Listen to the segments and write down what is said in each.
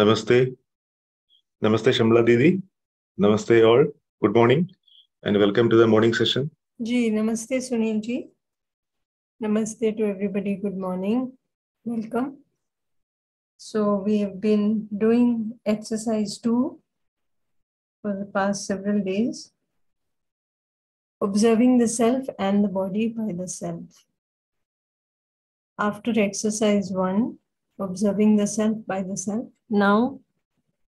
Namaste. Namaste, Shamla Didi. Namaste, all. Good morning and welcome to the morning session. Ji, namaste Sunil ji. Namaste to everybody. Good morning. Welcome. So we have been doing exercise two for the past several days. Observing the self and the body by the self. After exercise one, observing the self by the self. Now,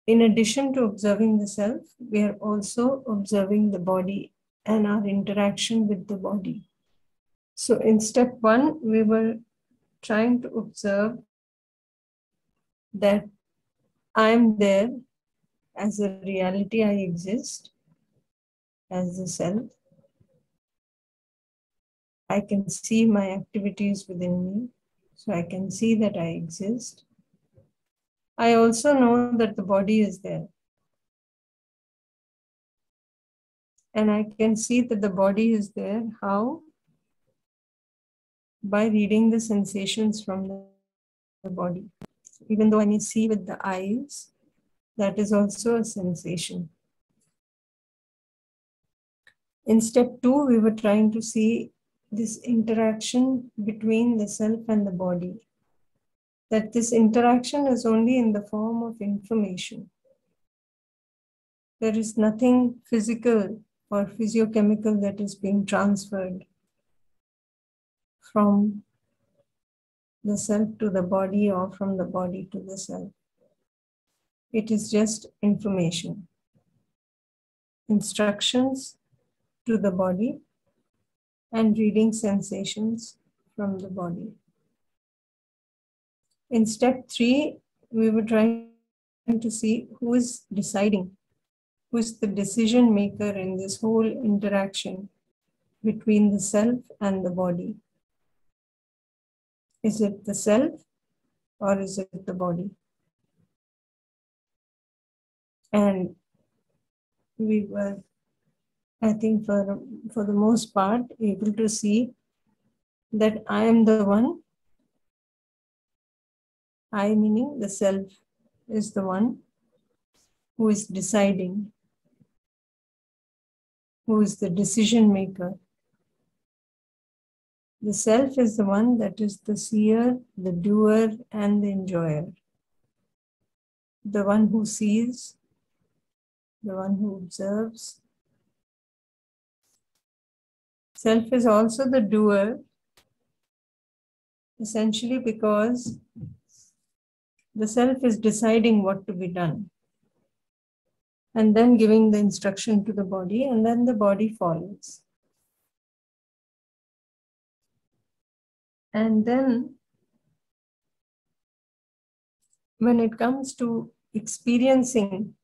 in addition to observing the self, we are also observing the body and our interaction with the body. So, in step one, we were trying to observe that I am there as a reality, I exist as the self. I can see my activities within me, so I can see that I exist. I also know that the body is there. And I can see that the body is there. How? By reading the sensations from the, body. Even though I see with the eyes, that is also a sensation. In step two, we were trying to see this interaction between the self and the body. That this interaction is only in the form of information. There is nothing physical or physiochemical that is being transferred from the self to the body or from the body to the self. It is just information, instructions to the body, and reading sensations from the body. In step three, we were trying to see who is deciding, who is the decision maker in this whole interaction between the self and the body. Is it the self or is it the body? And we were, I think, for, for the most part, able to see that I am the one. I, meaning the self, is the one who is deciding, who is the decision maker. The self is the one that is the seer, the doer, and the enjoyer. The one who sees, the one who observes. Self is also the doer, essentially because the self is deciding what to be done and then giving the instruction to the body, and then the body follows. And then, when it comes to experiencing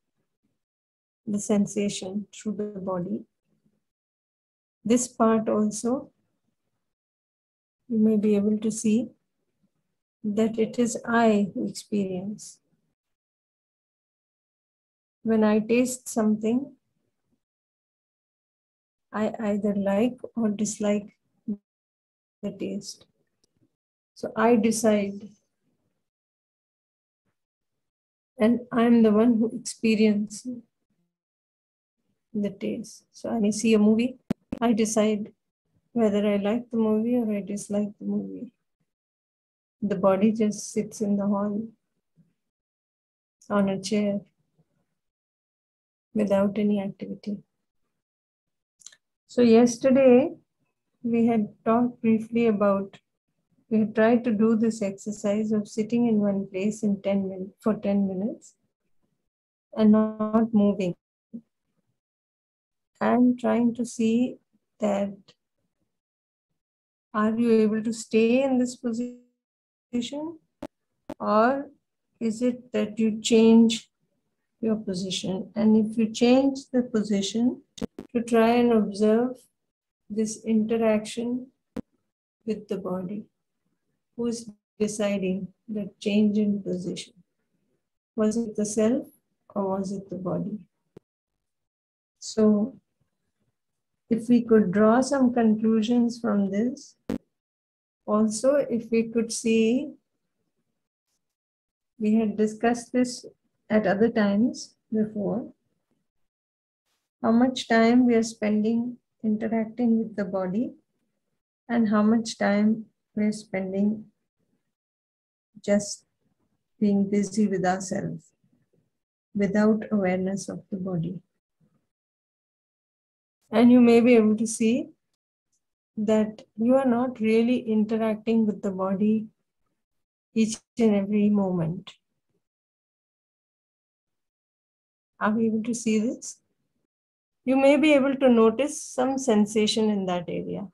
the sensation through the body. This part also, you may be able to see that it is I who experience. When I taste something, I either like or dislike the taste. So I decide. And I'm the one who experiences the taste. So I may see a movie, I decide whether I like the movie or I dislike the movie. The body just sits in the hall on a chair without any activity. So, yesterday we had talked briefly about, we had tried to do this exercise of sitting in one place in 10 minutes, for 10 minutes and not moving. I'm trying to see that are you able to stay in this position? Or is it that you change your position? And if you change the position to try and observe this interaction with the body who is deciding the change in position? Was it the self or was it the body? So if we could draw some conclusions from this, also if we could see, we had discussed this at other times before, how much time we are spending interacting with the body and how much time we're spending just being busy with ourselves without awareness of the body. And you may be able to see that you are not really interacting with the body each and every moment. Are we able to see this? You may be able to notice some sensation in that area.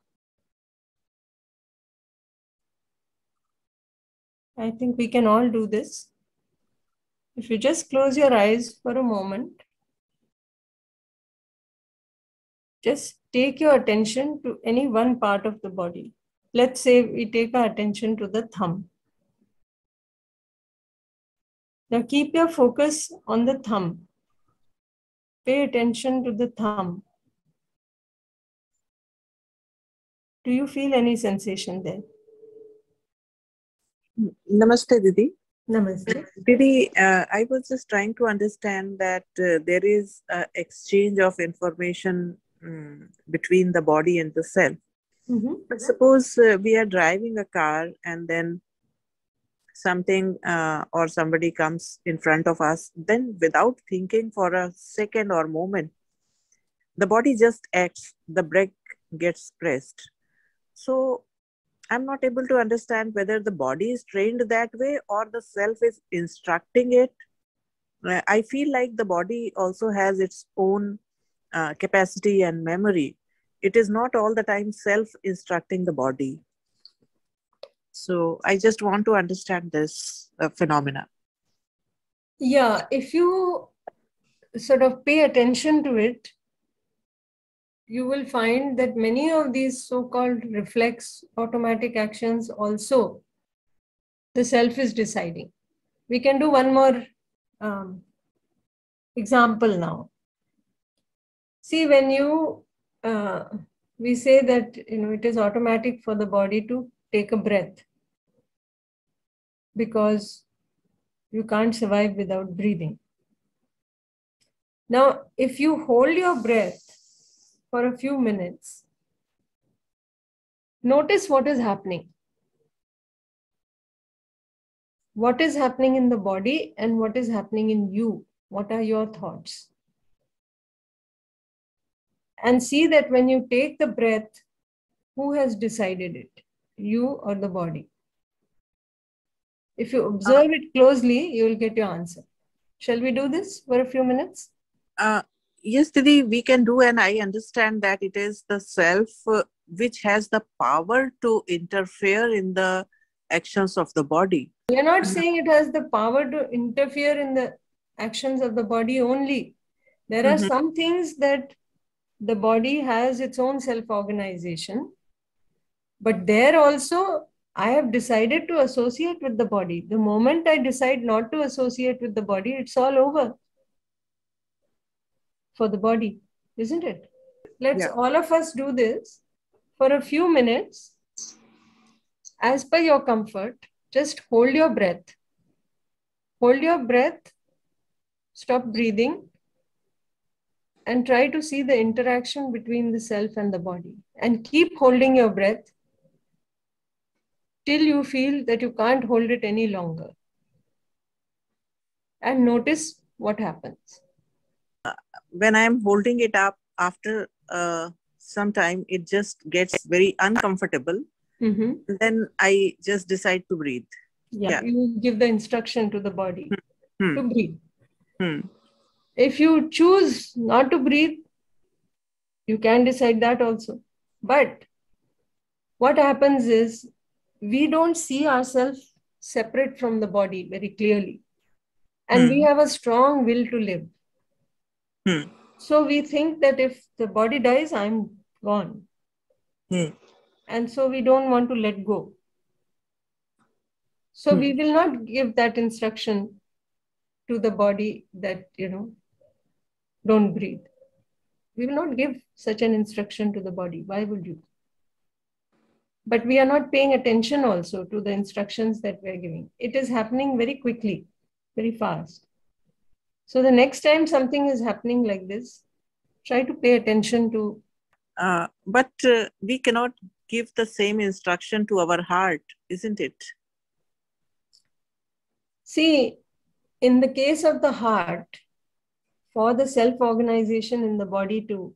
I think we can all do this. If you just close your eyes for a moment, just take your attention to any one part of the body. Let's say we take our attention to the thumb. Now keep your focus on the thumb. Pay attention to the thumb. Do you feel any sensation there? Namaste, Didi. Namaste. Didi, uh, I was just trying to understand that uh, there is an exchange of information um, between the body and the self. Mm-hmm. But suppose uh, we are driving a car and then something uh, or somebody comes in front of us, then without thinking for a second or moment, the body just acts, the brake gets pressed. So I'm not able to understand whether the body is trained that way or the self is instructing it. Uh, I feel like the body also has its own uh, capacity and memory. It is not all the time self instructing the body. So I just want to understand this uh, phenomena. Yeah, if you sort of pay attention to it, you will find that many of these so-called reflex automatic actions also the self is deciding. We can do one more um, example now. See, when you uh, we say that you know it is automatic for the body to take a breath because you can't survive without breathing. Now, if you hold your breath for a few minutes, notice what is happening. What is happening in the body and what is happening in you? What are your thoughts? And see that when you take the breath, who has decided it? You or the body? If you observe it closely, you will get your answer. Shall we do this for a few minutes? Uh, yes, Didi, we can do, and I understand that it is the self uh, which has the power to interfere in the actions of the body. We are not saying it has the power to interfere in the actions of the body only. There are Mhm. some things that the body has its own self organization, but there also I have decided to associate with the body. The moment I decide not to associate with the body, it's all over for the body, isn't it? Let's Yeah. all of us do this for a few minutes as per your comfort. Just hold your breath. Hold your breath, stop breathing, and try to see the interaction between the self and the body. And keep holding your breath till you feel that you can't hold it any longer. And notice what happens. When I am holding it up after uh, some time, it just gets very uncomfortable. Mhm. Then I just decide to breathe. Yeah, Yeah. you give the instruction to the body Hmm. to breathe. Hmm. If you choose not to breathe, you can decide that also. But what happens is we don't see ourselves separate from the body very clearly. And we Hmm. have a strong will to live. Hmm. So we think that if the body dies, I'm gone. Hmm. And so we don't want to let go. So Hmm. we will not give that instruction to the body that, you know, don't breathe. We will not give such an instruction to the body. Why would you? But we are not paying attention also to the instructions that we are giving. It is happening very quickly, very fast. So the next time something is happening like this, try to pay attention to. Uh, but uh, we cannot give the same instruction to our heart, isn't it? See, in the case of the heart, for the self organization in the body to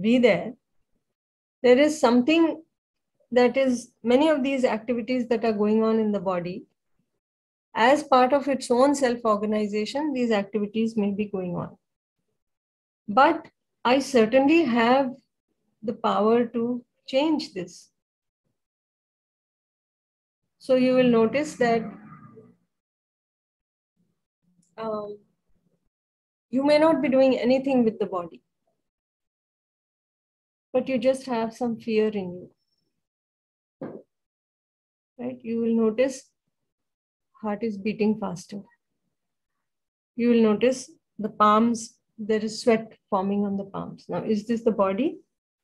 be there, there is something that is many of these activities that are going on in the body. As part of its own self organization, these activities may be going on. But I certainly have the power to change this. So you will notice that um, you may not be doing anything with the body, but you just have some fear in you. Right? You will notice heart is beating faster. You will notice the palms, there is sweat forming on the palms. Now, is this the body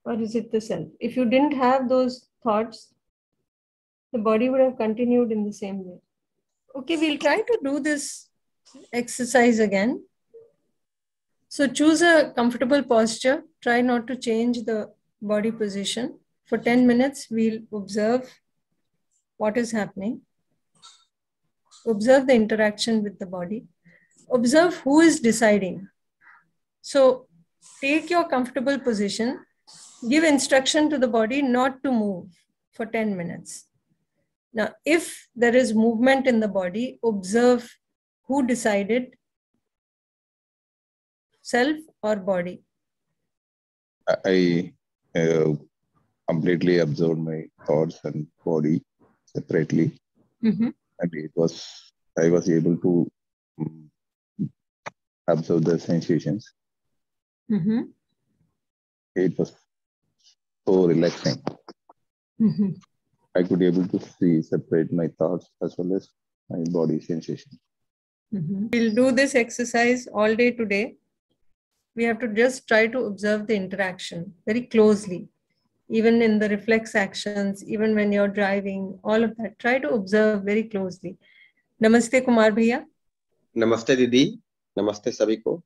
or is it the self? If you didn't have those thoughts, the body would have continued in the same way. Okay, we'll try to do this exercise again. So choose a comfortable posture. Try not to change the body position. For 10 minutes, we'll observe what is happening. Observe the interaction with the body. Observe who is deciding. So take your comfortable position. Give instruction to the body not to move for 10 minutes. Now, if there is movement in the body, observe who decided self or body I uh, completely absorbed my thoughts and body separately, Mhm. and it was I was able to absorb the sensations. Mhm. It was so relaxing. Mhm. I could be able to see separate my thoughts as well as my body sensation. Mhm. We'll do this exercise all day today we have to just try to observe the interaction very closely, even in the reflex actions, even when you're driving, all of that. Try to observe very closely. Namaste, Kumar Bhaiya. Namaste, Didi. Namaste, Sabiko.